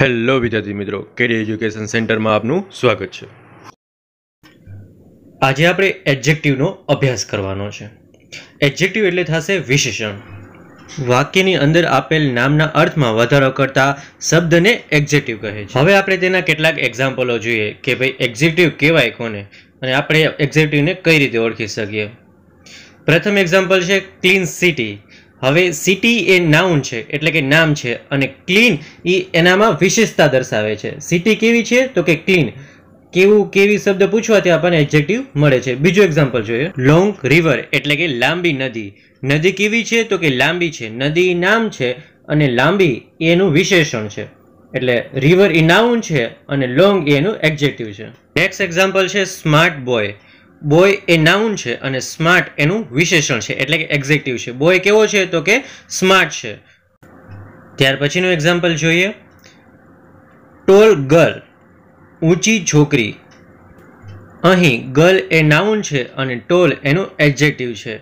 Hello વિદ્યાર્થી મિત્રો કેડી education સેન્ટરમાં આપનું સ્વાગત છે. આજે આપણે એડજેક્ટિવનો અભ્યાસ કરવાનો છે. એડજેક્ટિવ એટલે થશે વિશેષણ. વાક્યની અંદર આપેલ નામના અર્થમાં વધારો કરતા શબ્દને એક્ઝેક્ટિવ કહે છે. હવે આપણે તેના કેટલાક એક્ઝામ્પલો જોઈએ કે ભાઈ એક્ઝેક્ટિવ કહેવાય કોને અને આપણે એક્ઝેક્ટિવને કઈ રીતે ઓળખી શકીએ. પ્રથમ એક્ઝામ્પલ છે ક્લીન સિટી હવે સિટી એ નાઉન છે, એટલે કે નામ છે, અને ક્લીન એ એનામાં વિશેષતા દર્શાવે છે. સિટી કેવી છે? તો કે ક્લીન કેવું, કેવી શબ્દ પૂછવાથી આપણને એડજેક્ટિવ મળે છે. બીજું એક્ઝામ્પલ જોઈએ. લોંગ રિવર એટલે કે લાંબી નદી. નદી કેવી છે? તો કે લાંબી છે. નદી નામ છે, અને લાંબી એનું વિશેષણ છે. એટલે રિવર એ નાઉન છે, અને લોંગ એનું એક્ઝેક્ટિવ છે. નેક્સ્ટ એક્ઝામ્પલ છે સ્માર્ટ બોય બોય એ નાઉન છે અને સ્માર્ટ એનું વિશેષણ છે. એટલે કે એક્ઝેક્ટિવ છે. બોય કેવો છે તો કે સ્માર્ટ છે. ત્યાર પછીનું એક્ઝામ્પલ જોઈએ. ટોલ ગર્લ ઊંચી છોકરી. અહીં ગર્લ એ નાઉન છે અને ટોલ એનું એક્ઝેક્ટિવ છે.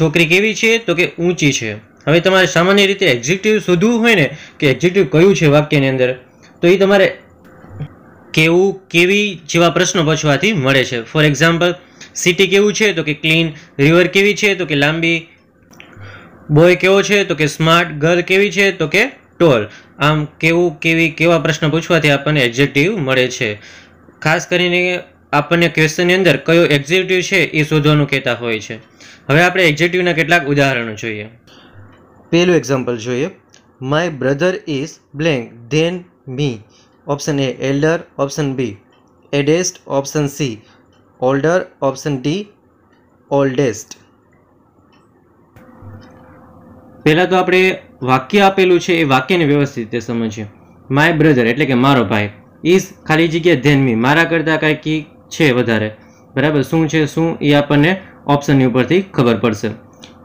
છોકરી કેવી છે તો કે ઊંચી છે. હવે તમારે સામાન્ય રીતે એક્ઝેક્ટિવ શોધવું હોય ને, કે એક્ઝેક્ટિવ કયું છે વાક્યની અંદર? તો એ તમારે કેવું, કેવી જેવા પ્રશ્નો પૂછવાથી મળે છે. ફોર એક્ઝામ્પલ સિટી કેવું છે તો કે ક્લીન રિવર કેવી છે તો કે લાંબી બોય કેવો છે તો કે સ્માર્ટ ગર્લ કેવી છે તો કે ટોલ આમ કેવું, કેવી, કેવા પ્રશ્ન પૂછવાથી આપણને એક્ઝેક્ટિવ મળે છે. ખાસ કરીને આપણને ક્વેશ્ચનની અંદર કયો એક્ઝેક્ટિવ છે એ શોધવાનું કહેતા હોય છે. હવે આપણે એક્ઝેક્ટિવના કેટલાક ઉદાહરણો જોઈએ. પહેલું એક્ઝામ્પલ જોઈએ. My brother is blank than me option A elder, option B eldest, option C older, option D oldest. પહેલાં તો આપણે વાક્ય આપેલું છે, એ વાક્યને વ્યવસ્થિત રીતે સમજીએ. માય બ્રધર એટલે કે મારો ભાઈ ઇઝ ખાલી જગ્યા ધેન મી. મારા કરતાં કાંઈક છે વધારે? બરાબર? શું છે, શું? એ આપણને ઓપ્શનની ઉપરથી ખબર પડશે.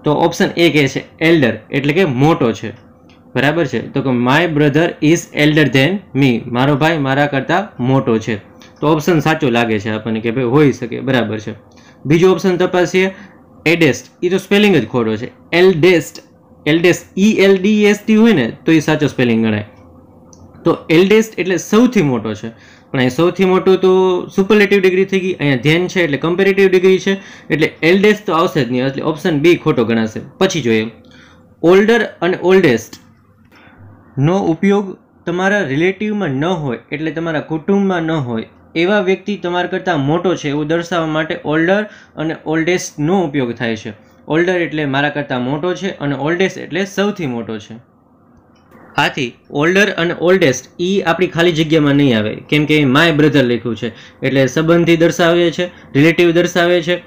તો ઓપ્શન એ કહે છે, એલ્ડર, એટલે કે મોટો છે. બરાબર છે? તો કે my brother is elder than me મારો ભાઈ મારા કરતાં મોટો છે. તો ઓપ્શન સાચો લાગે છે આપણને કે ભાઈ હોઈ શકે, બરાબર છે. બીજો ઓપ્શન તપાસીએ. એડેસ્ટ એ તો સ્પેલિંગ જ ખોટો છે. Eldest eldest E L D S T હોય ને, તો એ સાચો સ્પેલિંગ ગણાય. તો એલ્ડેસ્ટ એટલે સૌથી મોટો છે. પણ અહીં સૌથી મોટું તો સુપરલેટિવ ડિગ્રી થઈ ગઈ, અહીંયા ધ્યાન છે એટલે કમ્પેરેટિવ ડિગ્રી છે. એટલે એલ્ડેસ્ટ તો આવશે જ નહીં, એટલે ઓપ્શન બી ખોટો ગણાશે. પછી જોઈએ. ઓલ્ડર અને ઓલ્ડેસ્ટ નો ઉપયોગ તમારા રિલેટિવમાં ન હોય, એટલે તમારા કુટુંબમાં ન હોય, એવા વ્યક્તિ તમારા કરતાં મોટો છે એવું દર્શાવવા માટે ઓલ્ડર અને ઓલ્ડેસ્ટનો ઉપયોગ થાય છે. ઓલ્ડર એટલે મારા કરતાં મોટો છે અને ઓલ્ડેસ્ટ એટલે સૌથી મોટો છે. આથી ઓલ્ડર અને ઓલ્ડેસ્ટ એ આપણી ખાલી જગ્યામાં નહીં આવે, કેમ કે માય બ્રધર લખ્યું છે, એટલે સંબંધી દર્શાવે છે, રિલેટિવ દર્શાવે છે,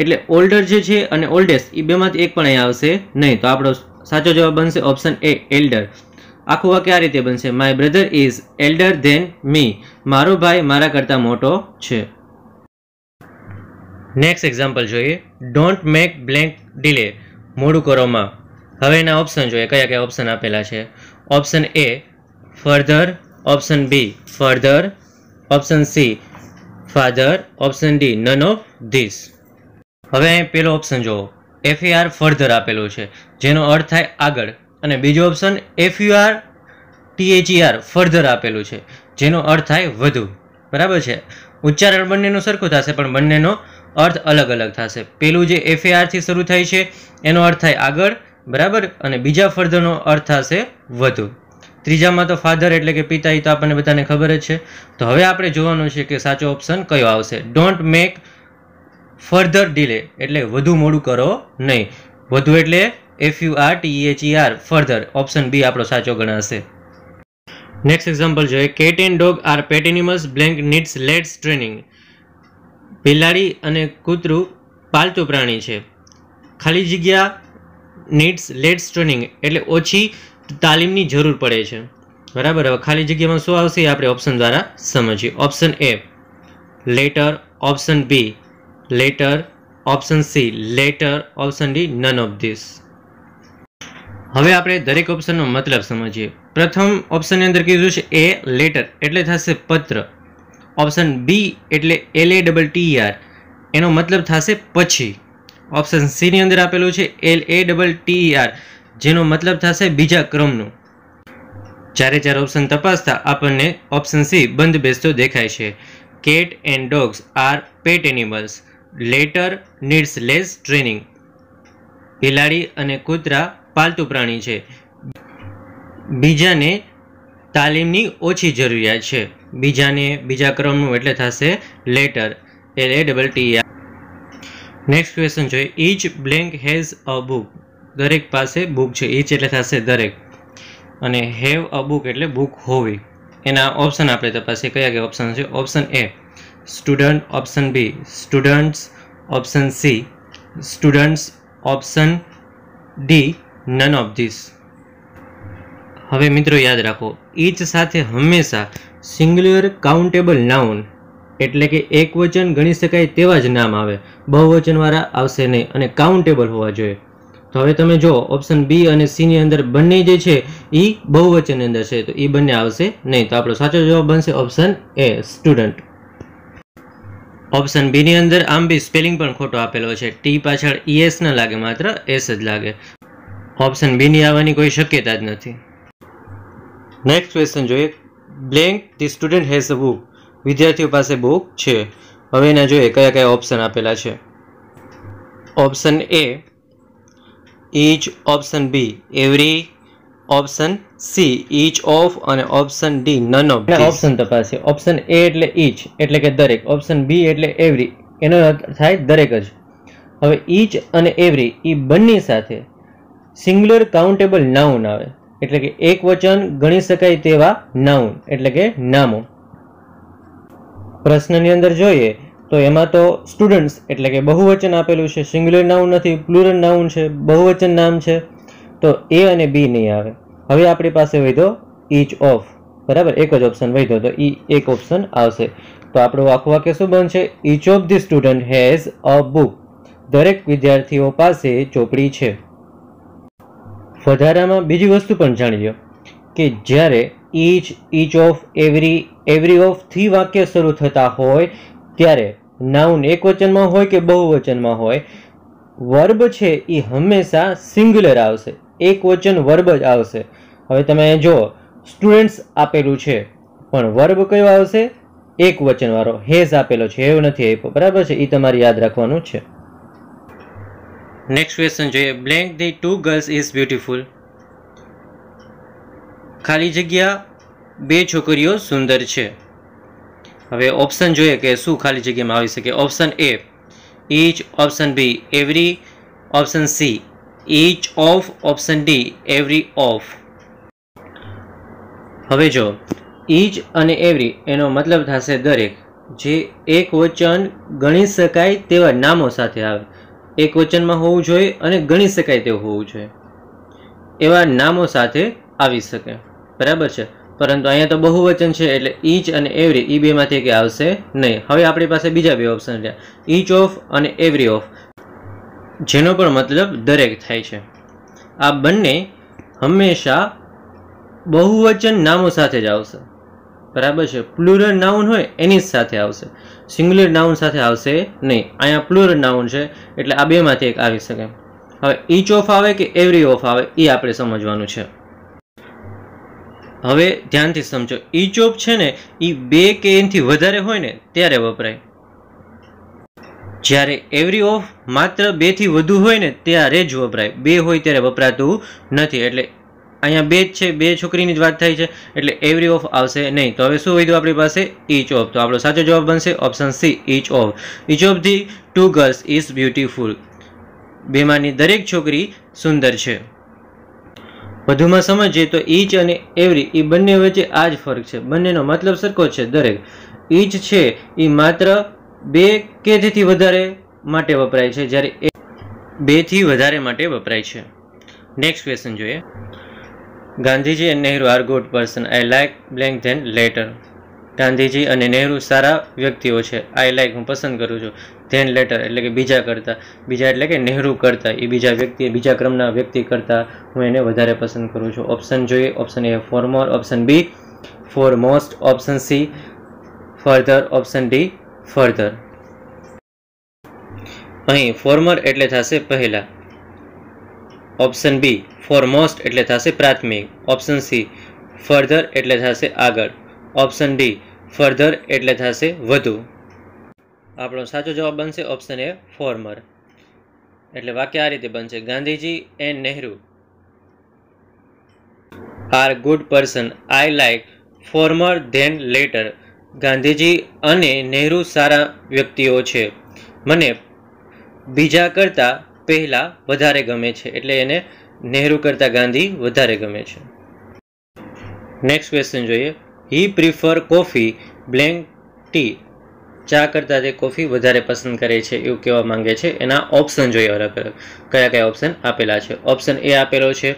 એટલે ઓલ્ડર જે છે અને ઓલ્ડેસ્ટ એ બેમાંથી એક પણ અહીં આવશે નહીં, તો આપણો સાચો જવાબ બનશે ઓપ્શન એ, એલ્ડર. આખું વાક્ય આ રીતે બનશે. My brother is elder than me મારો ભાઈ મારા કરતાં મોટો છે. નેક્સ્ટ એક્ઝામ્પલ જોઈએ. ડોન્ટ મેક બ્લેન્ક ડીલે મોડું કરોમાં હવે એના ઓપ્શન જોઈએ. કયા કયા ઓપ્શન આપેલા છે? Option A further option B further option C father option D none of this હવે અહીં પેલો ઓપ્શન જુઓ. એફ આર ફર્ધર આપેલું છે. જેનો અર્થ થાય આગળ. અને બીજો option F U R T H E R further આપેલું છે, જેનો અર્થ થાય વધુ. બરાબર છે? ઉચ્ચારણ બંનેનું સરખું થશે, પણ બંનેનો અર્થ અલગ અલગ થશે. પેલું જે એફ આરથી શરૂ થાય છે, એનો અર્થ થાય આગળ, બરાબર? અને બીજા ફર્ધરનો અર્થ થશે વધુ. ત્રીજામાં તો ફાધર એટલે કે પિતા એ તો આપણને બધાને ખબર જ છે. તો હવે આપણે જોવાનું છે કે સાચો ઓપ્શન કયો આવશે. ડોન્ટ મેક ફર્ધર ડિલે એટલે વધુ મોડું કરો નહીં. વધુ એટલે F U R T H E R further option B આપણો સાચો ગણાશે નેક્સ્ટ એક્ઝામ્પલ જોઈએ cat and dog are pet animals blank needs less training બિલાડી અને કૂતરું પાલતુ પ્રાણી છે. ખાલી જગ્યા નીડ્સ લેટ્સ ટ્રેનિંગ એટલે ઓછી તાલીમની જરૂર પડે છે. બરાબર? હવે ખાલી જગ્યામાં શું આવશે એ આપણે ઓપ્શન દ્વારા સમજીએ. Option A later option B latter option C latter option D none of this હવે આપણે દરેક ઓપ્શનનો મતલબ સમજીએ. પ્રથમ ઓપ્શનની અંદર કીધું છે એ લેટર એટલે થશે પત્ર. ઓપ્શન બી એટલે L A double T R એનો મતલબ થશે પછી. ઓપ્શન સીની અંદર આપેલું છે L A double T R જેનો મતલબ થશે બીજા ક્રમનું. ચારે ચાર ઓપ્શન તપાસતા આપણને ઓપ્શન સી બંધ બેસતો દેખાય છે. Cat and dogs are pet animals latter needs less training બિલાડી અને કૂતરા પાલતુ પ્રાણી છે. બીજાને તાલીમની ઓછી જરૂરિયાત છે. બીજાને, બીજા ક્રમનું એટલે થશે latter L A double T next question જોઈએ. Each blank has a book દરેક પાસે બુક છે. ઈચ એટલે થશે દરેક. અને હેવ અ બુક એટલે બુક હોવી. એના ઓપ્શન આપણે તપાસીએ. કયા કયા ઓપ્શન છે? Option A student option B students option C students option D none of this હવે મિત્રો યાદ રાખો, ઈચ સાથે હંમેશા સિંગ્યુલર કાઉન્ટેબલ નાઉન એટલે કે એક વચન ગણી શકાય તેવા જ નામ આવે. બહુવચનવાળા આવશે નહીં અને કાઉન્ટેબલ હોવા જોઈએ. તો હવે તમે જો ઓપ્શન બી અને સીની અંદર બંને જે છે એ બહુવચનની અંદર છે. તો એ બંને આવશે નહીં. તો આપણો સાચો જવાબ બનશે ઓપ્શન એ સ્ટુડન્ટ ઓપ્શન બીની અંદર આમ બી સ્પેલિંગ પણ ખોટો આપેલો છે. ટી પાછળ ઈએસ ન લાગે, માત્ર એસ જ લાગે. ઓપ્શન બીની આવવાની કોઈ શક્યતા જ નથી. નેક્સ્ટ ક્વેશ્ચન જોઈએ. Blank the student has a book વિદ્યાર્થીઓ પાસે બુક છે. હવે એના જોઈએ કયા કયા ઓપ્શન આપેલા છે. Option A each option B every option C each of અને option D none of option તપાસીએ. ઓપ્શન એ એટલે ઈચ એટલે કે દરેક. ઓપ્શન બી એટલે એવરી એનો અર્થ થાય દરેક જ. હવે ઈચ અને એવરી એ બંને સાથે સિંગ્યુલર કાઉન્ટેબલ નાઉન આવે. એટલે કે એક વચન ગણી શકાય તેવા નાઉન એટલે કે નામો. પ્રશ્નની અંદર જોઈએ તો એમાં તો સ્ટુડન્ટ્સ એટલે કે બહુવચન આપેલું છે. સિંગ્યુલર નાઉન નથી પ્લુરલ નાઉન છે, બહુવચન નામ છે. તો એ અને બી નહીં આવે. હવે આપણી પાસે વધ્યો ઈચ ઓફ બરાબર? એક જ ઓપ્શન વધ્યો તો ઈ એક ઓપ્શન આવશે. તો આપણું આખું વાક્ય શું બનશે? Each of the student has a book દરેક વિદ્યાર્થીઓ પાસે ચોપડી છે. વધારામાં બીજી વસ્તુ પણ જાણી લો કે જ્યારે each each of every every ઓફથી વાક્ય શરૂ થતા હોય, ત્યારે નાઉન એક વચનમાં હોય કે બહુવચનમાં હોય વર્બ છે એ હંમેશા સિંગ્યુલર આવશે. એક વચન વર્બ જ આવશે. હવે તમે જો સ્ટુડન્ટ્સ આપેલું છે, પણ વર્બ કયો આવશે? એક વચનવાળો. હેઝ આપેલો છે. એવું નથી આપ્યો. બરાબર છે? એ તમારે યાદ રાખવાનું છે. નેક્સ્ટ ક્વેશ્ચન જોઈએ blank the two girls is beautiful ખાલી જગ્યા બે છોકરીઓ સુંદર છે. હવે ઓપ્શન જોઈએ કે શું ખાલી જગ્યામાં આવી શકે. Option A each option B every option C each of option D every of હવે જો ઈચ અને એવરી એનો મતલબ થશે દરેક. જે એક વચન ગણી શકાય તેવા નામો સાથે આવે. એક વચનમાં હોવું જોઈએ અને ગણી શકાય તેવું હોવું જોઈએ. એવા નામો સાથે આવી શકે. બરાબર છે? પરંતુ અહીંયા તો બહુવચન છે એટલે ઈચ અને એવરી એ બેમાંથી કે આવશે નહીં. હવે આપણી પાસે બીજા બે ઓપ્શન છે. ઈચ ઓફ અને એવરી ઓફ જેનો પણ મતલબ દરેક થાય છે. આ બંને હંમેશા બહુવચન નામો સાથે જ આવશે. બરાબર છે? પ્લુરલ નાઉન હોય એની જ સાથે આવશે. સિંગ્યુલર નાઉન સાથે આવશે નહીં. અહીંયા પ્લુરલ નાઉન છે, એટલે આ બેમાંથી એક આવી શકે. હવે ઈચ ઓફ આવે કે એવરી ઓફ આવે, એ આપણે સમજવાનું છે. હવે ધ્યાનથી સમજો ઈચ ઓફ છે ને, એ બે કે એનથી વધારે હોય ને, ત્યારે વપરાય. જ્યારે એવરી ઓફ માત્ર બેથી વધુ હોય ને, ત્યારે જ વપરાય. બે હોય ત્યારે વપરાતું નથી, એટલે અહીંયા બે જ છે, બે છોકરીની જ વાત થાય છે, એટલે એવરી ઓફ આવશે નહીં. તો હવે શું વધ્યું આપણી પાસે? ઈચ ઓફ તો આપણો સાચો જવાબ બનશે option C each of each of the two girls is beautiful બેમાંની દરેક છોકરી સુંદર છે. વધુમાં સમજીએ તો ઈચ અને એવરી એ બંને વચ્ચે આ જ ફરક છે. બંનેનો મતલબ સરખો છે, દરેક. ઈચ છે એ માત્ર બે કે તેથી વધારે માટે વપરાય છે, જ્યારે બેથી વધારે માટે વપરાય છે. નેક્સ્ટ ક્વેશ્ચન જોઈએ. ગાંધીજી અને Nehru are good person I like blank than latter Gandhiji અને નહેરુ સારા વ્યક્તિઓ છે. આઈ લાઈક હું પસંદ કરું છું. ધેન લેટર એટલે કે બીજા કરતાં. બીજા એટલે કે નહેરુ કરતાં. એ બીજા વ્યક્તિ બીજા ક્રમના વ્યક્તિ કરતાં હું એને વધારે પસંદ કરું છું. ઓપ્શન જોઈએ. Option A former option B foremost option C further option D further અહીં ફોર્મર એટલે થશે પહેલા. ઓપ્શન બી ફોર મોસ્ટ એટલે થશે પ્રાથમિક. ઓપ્શન સી ફર્ધર એટલે થશે આગળ. ઓપ્શન ડી ફર્ધર એટલે થશે વધુ. આપણો સાચો જવાબ બનશે ઓપ્શન એ ફોર્મર એટલે વાક્ય આ રીતે બનશે. Gandhiji and Nehru. Are good person I like former than latter Gandhiji અને નહેરુ સારા વ્યક્તિઓ છે. મને બીજા કરતાં પહેલાં વધારે ગમે છે, એટલે એને નહેરુ કરતાં ગાંધી વધારે ગમે છે. નેક્સ્ટ ક્વેશ્ચન જોઈએ. He prefer coffee blank tea ચા કરતાં તે કોફી વધારે પસંદ કરે છે એવું કહેવા માંગે છે. એના ઓપ્શન જોઈએ અલગ અલગ. કયા કયા ઓપ્શન આપેલા છે? ઓપ્શન એ આપેલો છે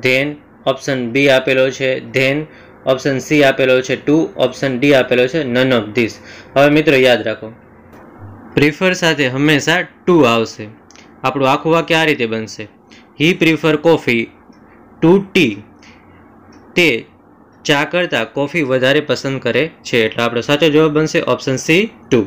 ધેન ઓપ્શન બી આપેલો છે ધેન ઓપ્શન સી આપેલો છે ટુ ઓપ્શન ડી આપેલો છે નન ઓફ ધીસ હવે મિત્રો યાદ રાખો. પ્રિફર સાથે હંમેશા ટુ આવશે. આપણું આખું વાક્ય આ રીતે બનશે. He prefer coffee to tea તે ચા કરતાં કોફી વધારે પસંદ કરે છે. એટલે આપણો સાચો જવાબ બનશે ઓપ્શન સી ટુ